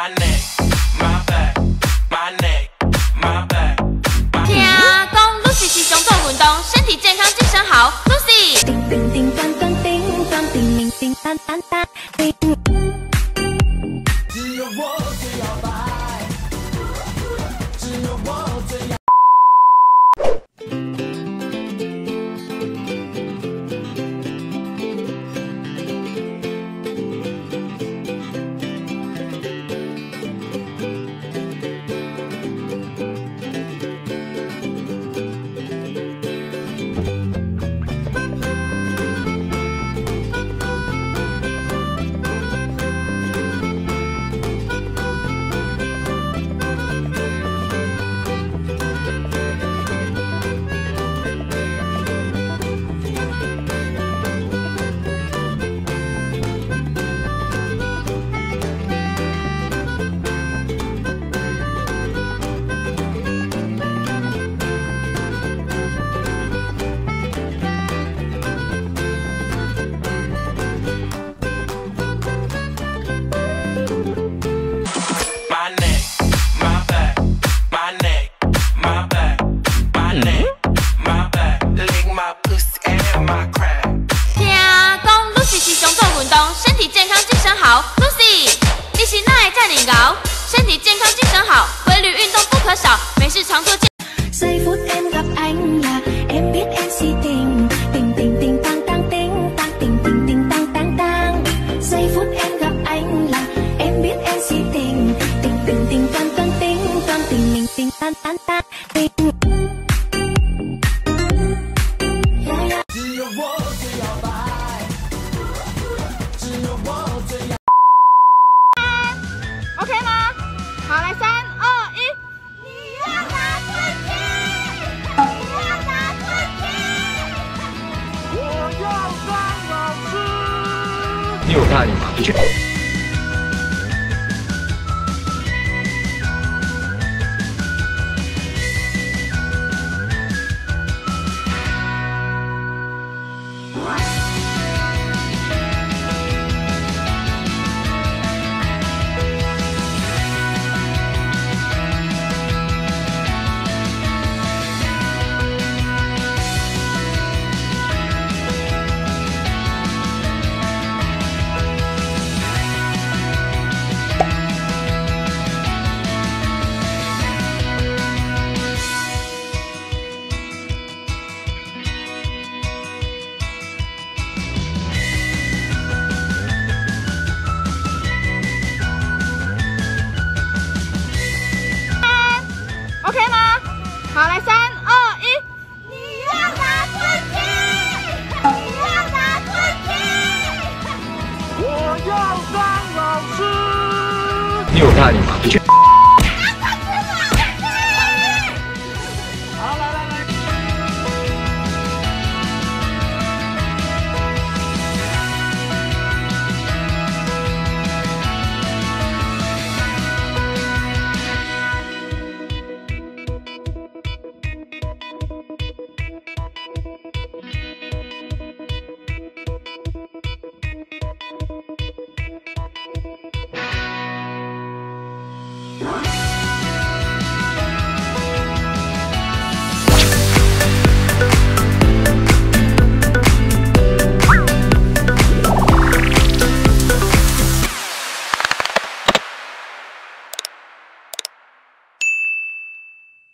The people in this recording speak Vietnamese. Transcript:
Skynet. 听讲 Lucy 是上做运动，身体健康，精神好。Lucy，你是哪会这么熬？身体健康，精神好，规律运动不可少，没事常做健。 Giây phút em gặp anh là em biết em si tình Tình tình tình tang tang tình tang tình tình tình tang tang tang Giây phút em gặp anh là em biết em si tình Tình tình tình tang tang tình tang tình tình tình tang tang tang tình OK 吗？好，来三二一。你要拿冠军！你要拿冠军！你有大力吗？要当老师。你有大礼吗？